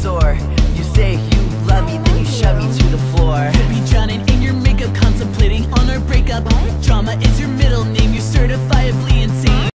sore. You say you love me, then you shove me to the floor. Could be drowning in your makeup Contemplating on our breakup. What? Drama is your